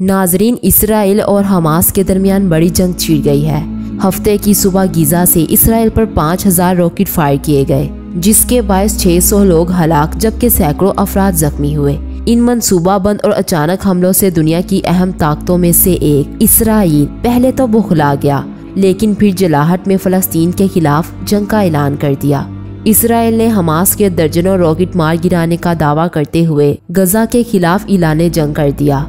ناظرین، اسرائیل اور حماس کے درمیان بڑی جنگ چھڑ گئی ہے۔ ہفتے کی صبح گیزا سے اسرائیل پر پانچ ہزار راکٹ فائر کیے گئے، جس کے باعث چھ سو لوگ ہلاک، جبکہ سینکڑوں افراد زخمی ہوئے۔ ان منصوبہ بند اور اچانک حملوں سے دنیا کی اہم طاقتوں میں سے ایک، اسرائیل۔ پہلے تو بخلا گیا، لیکن پھر جلاہٹ میں فلسطین کے خلاف جنگ کا اعلان کر دیا۔ اسرائیل نے حماس کے درجنوں راکٹ مار گرانے کا دعویٰ کرتے ہوئے غزہ کے خلاف اعلان جنگ کر دیا۔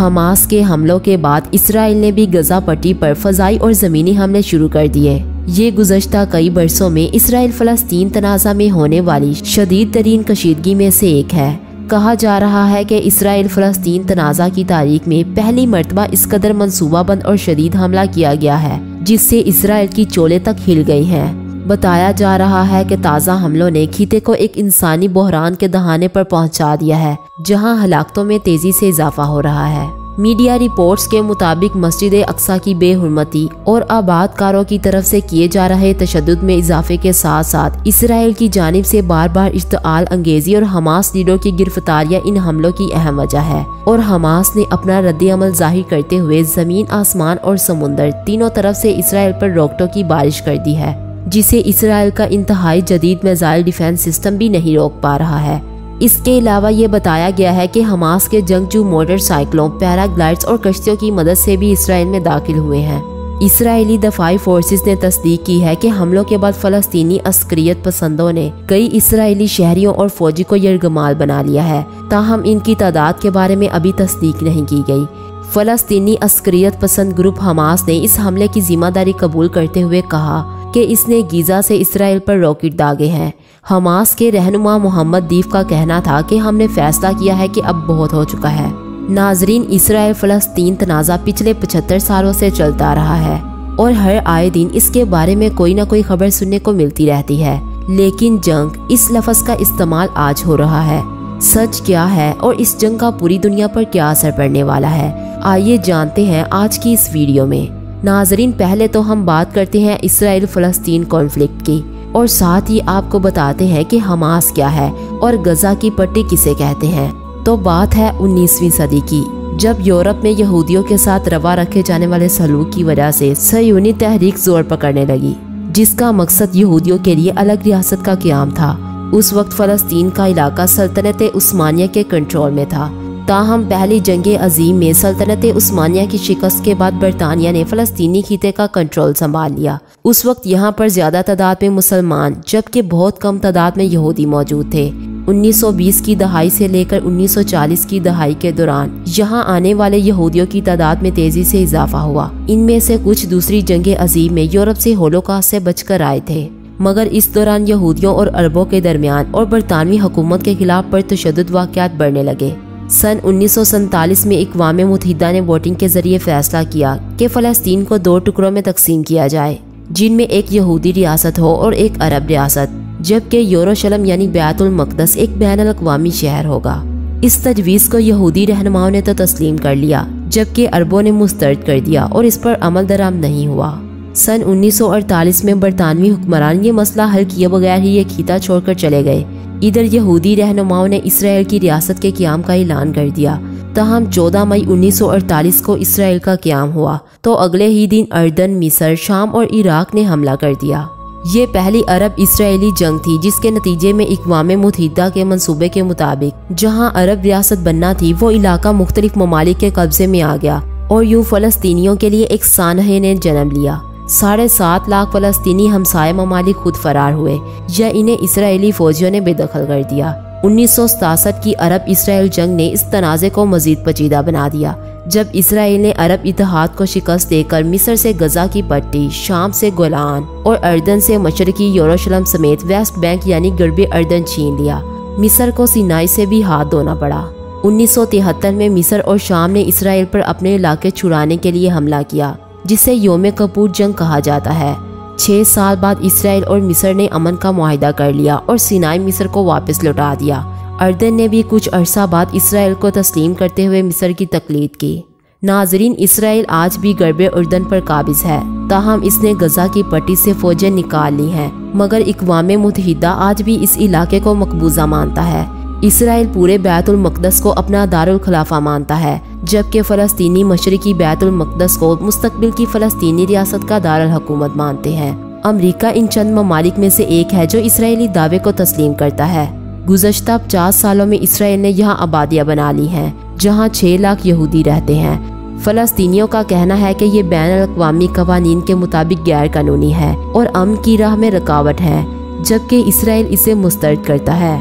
حماس کے حملوں کے بعد اسرائیل نے بھی غزہ پٹی پر فضائی اور زمینی حملے شروع کر دیے۔ یہ گزشتہ کئی برسوں میں اسرائیل فلسطین تنازع میں ہونے والی شدید ترین کشیدگی میں سے ایک ہے۔ کہا جا رہا ہے کہ اسرائیل فلسطین تنازع کی تاریخ میں پہلی مرتبہ اس قدر منصوبہ بند اور شدید حملہ کیا گیا ہے، جس سے اسرائیل کی چولے تک ہل گئی ہیں۔ بتایا جا رہا ہے کہ تازہ حملوں نے خطے کو ایک انسانی بحران کے دہانے پر پہنچا دیا ہے، جہاں ہلاکتوں میں تیزی سے اضافہ ہو رہا ہے۔ میڈیا رپورٹس کے مطابق مسجد اقسا کی بے حرمتی اور آباد کاروں کی طرف سے کیے جا رہے تشدد میں اضافے کے ساتھ ساتھ اسرائیل کی جانب سے بار بار اشتعال انگیزی اور حماس لیڈروں کی گرفتاریاں ان حملوں کی اہم وجہ ہے۔ اور حماس نے اپنا رد عمل ظاہر کرتے ہوئے زمین، آسمان اور سمندر تینوں طرف سے اسرائیل پر روکٹوں کی بارش کر دی ہے۔ جسے اسرائیل کا انتہائی جدید میزائل ڈیفینس سسٹم بھی نہیں روک پا رہا ہے۔ اس کے علاوہ یہ بتایا گیا ہے کہ حماس کے جنگجو موٹر سائیکلوں پیرا پیراگلائڈز اور کشتیوں کی مدد سے بھی اسرائیل میں داخل ہوئے ہیں۔ اسرائیلی دفاعی فورسز نے تصدیق کی ہے کہ حملوں کے بعد فلسطینی عسکریت پسندوں نے کئی اسرائیلی شہریوں اور فوجی کو یرغمال بنا لیا ہے۔ تاہم، ان کی تعداد کے بارے میں ابھی تصدیق نہیں کی گئی۔ فلسطینی عسکریت پسند گروپ حماس نے اس حملے کی ذمہ داری قبول کرتے ہوئے کہا کہ اس نے گیزا سے اسرائیل پر راکٹ داغے ہیں۔ حماس کے رہنما محمد دیف کا کہنا تھا کہ ہم نے فیصلہ کیا ہے کہ اب بہت ہو چکا ہے۔ ناظرین، اسرائیل فلسطین تنازع پچھلے پچھتر سالوں سے چلتا رہا ہے اور ہر آئے دن اس کے بارے میں کوئی نہ کوئی خبر سننے کو ملتی رہتی ہے۔ لیکن جنگ اس لفظ کا استعمال آج ہو رہا ہے۔ سچ کیا ہے اور اس جنگ کا پوری دنیا پر کیا اثر پڑنے والا ہے؟ آئیے جانتے ہیں آج کی اس ویڈیو میں۔ ناظرین، پہلے تو ہم بات کرتے ہیں اسرائیل فلسطین کانفلکٹ کی اور ساتھ ہی آپ کو بتاتے ہیں کہ حماس کیا ہے اور غزہ کی پٹی کسے کہتے ہیں۔ تو بات ہے انیسویں صدی کی، جب یورپ میں یہودیوں کے ساتھ روا رکھے جانے والے سلوک کی وجہ سے سیونی تحریک زور پکڑنے لگی، جس کا مقصد یہودیوں کے لیے الگ ریاست کا قیام تھا۔ اس وقت فلسطین کا علاقہ سلطنت عثمانیہ کے کنٹرول میں تھا۔ تاہم، پہلی جنگ عظیم میں سلطنت عثمانیہ کی شکست کے بعد برطانیہ نے فلسطینی خطے کا کنٹرول سنبھال لیا۔ اس وقت یہاں پر زیادہ تعداد میں مسلمان، جبکہ بہت کم تعداد میں یہودی موجود تھے۔ انیس سو بیس کی دہائی سے لے کر انیس سو چالیس کی دہائی کے دوران، یہاں آنے والے یہودیوں کی تعداد میں تیزی سے اضافہ ہوا۔ ان میں سے کچھ دوسری جنگ عظیم میں یورپ سے ہولوکاسٹ سے بچ کر آئے تھے۔ مگر اس دوران یہودیوں اور عربوں کے درمیان اور برطانوی حکومت کے خلاف پر تشدد واقعات بڑھنے لگے۔ سن انیس سو سنتالیس میں اقوام متحدہ نے ووٹنگ کے ذریعے فیصلہ کیا کہ فلسطین کو دو ٹکڑوں میں تقسیم کیا جائے، جن میں ایک یہودی ریاست ہو اور ایک عرب ریاست، جبکہ یوروشلم یعنی بیت المقدس ایک بین الاقوامی شہر ہوگا۔ اس تجویز کو یہودی رہنماؤں نے تو تسلیم کر لیا، جبکہ عربوں نے مسترد کر دیا اور اس پر عمل درام نہیں ہوا۔ سن انیس سو اڑتالیس میں برطانوی حکمران یہ مسئلہ حل کیے بغیر ہی یہ کھیتا چھوڑ کر چلے گئے۔ ادھر یہودی رہنماؤں نے اسرائیل کی ریاست کے قیام کا اعلان کر دیا۔ تاہم، چودہ مئی انیس سو اڑتالیس کو اسرائیل کا قیام ہوا، تو اگلے ہی دن اردن، مصر، شام اور عراق نے حملہ کر دیا۔ یہ پہلی عرب اسرائیلی جنگ تھی، جس کے نتیجے میں اقوام متحدہ کے منصوبے کے مطابق، جہاں عرب ریاست بننا تھی، وہ علاقہ مختلف ممالک کے قبضے میں آ گیا اور یوں فلسطینیوں کے لیے ایک سانحے نے جنم لیا۔ ساڑھے سات لاکھ فلسطینی ہمسائے ممالک خود فرار ہوئے، یا انہیں اسرائیلی فوجیوں نے بے دخل کر دیا۔ انیس سو ستاسٹھ کی عرب اسرائیل جنگ نے اس تنازع کو مزید پچیدہ بنا دیا۔ جب اسرائیل نے عرب اتحاد کو شکست دے کر مصر سے غزہ کی پٹی، شام سے گولان اور اردن سے مشرقی یوروشلم سمیت ویسٹ بینک یعنی گربی اردن چھین لیا۔ مصر کو سینائی سے بھی ہاتھ دھونا پڑا۔ انیس سو تہتر میں مصر اور شام نے اسرائیل پر اپنے علاقے چھڑانے کے لیے حملہ کیا۔ جسے یوم کپور جنگ کہا جاتا ہے۔ چھ سال بعد اسرائیل اور مصر نے امن کا معاہدہ کر لیا اور سینائی مصر کو واپس لوٹا دیا۔ اردن نے بھی کچھ عرصہ بعد اسرائیل کو تسلیم کرتے ہوئے مصر کی تقلید کی۔ ناظرین، اسرائیل آج بھی گرب اردن پر قابض ہے۔ تاہم، اس نے غزہ کی پٹی سے فوجیں نکال لی ہیں، مگر اقوام متحدہ آج بھی اس علاقے کو مقبوضہ مانتا ہے۔ اسرائیل پورے بیت المقدس کو اپنا دارالخلافہ مانتا ہے، جبکہ فلسطینی مشرقی بیت المقدس کو مستقبل کی فلسطینی ریاست کا دارالحکومت مانتے ہیں۔ امریکہ ان چند ممالک میں سے ایک ہے جو اسرائیلی دعوے کو تسلیم کرتا ہے۔ گزشتہ پچاس سالوں میں اسرائیل نے یہاں آبادیاں بنا لی ہیں، جہاں چھ لاکھ یہودی رہتے ہیں۔ فلسطینیوں کا کہنا ہے کہ یہ بین الاقوامی قوانین کے مطابق غیر قانونی ہے اور امن کی راہ میں رکاوٹ ہے، جبکہ اسرائیل اسے مسترد کرتا ہے۔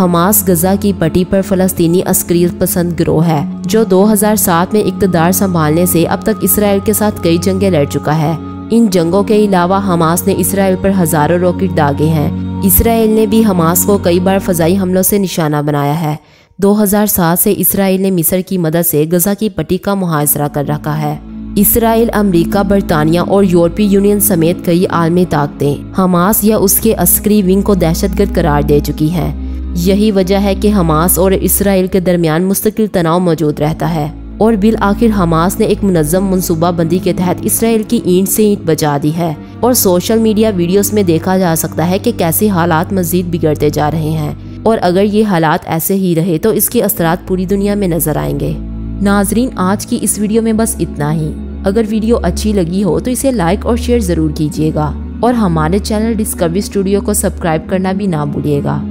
حماس غزہ کی پٹی پر فلسطینی عسکریت پسند گروہ ہے، جو دو ہزار سات میں اقتدار سنبھالنے سے اب تک اسرائیل کے ساتھ کئی جنگیں لڑ چکا ہے۔ ان جنگوں کے علاوہ حماس نے اسرائیل پر ہزاروں راکٹ داغے ہیں۔ اسرائیل نے بھی حماس کو کئی بار فضائی حملوں سے نشانہ بنایا ہے۔ دو ہزار سات سے اسرائیل نے مصر کی مدد سے غزہ کی پٹی کا محاصرہ کر رکھا ہے۔ اسرائیل، امریکہ، برطانیہ اور یورپی یونین سمیت کئی عالمی طاقتیں حماس یا اس کے عسکری ونگ کو دہشت گرد قرار دے چکی ہیں۔ یہی وجہ ہے کہ حماس اور اسرائیل کے درمیان مستقل تناؤ موجود رہتا ہے اور بالآخر حماس نے ایک منظم منصوبہ بندی کے تحت اسرائیل کی اینٹ سے اینٹ بجا دی ہے اور سوشل میڈیا ویڈیوز میں دیکھا جا سکتا ہے کہ کیسے حالات مزید بگڑتے جا رہے ہیں اور اگر یہ حالات ایسے ہی رہے تو اس کے اثرات پوری دنیا میں نظر آئیں گے۔ ناظرین، آج کی اس ویڈیو میں بس اتنا ہی۔ اگر ویڈیو اچھی لگی ہو تو اسے لائک اور شیئر ضرور کیجیے گا اور ہمارے چینل ڈسکوری اسٹوڈیو کو سبسکرائب کرنا بھی نہ بھولیے گا۔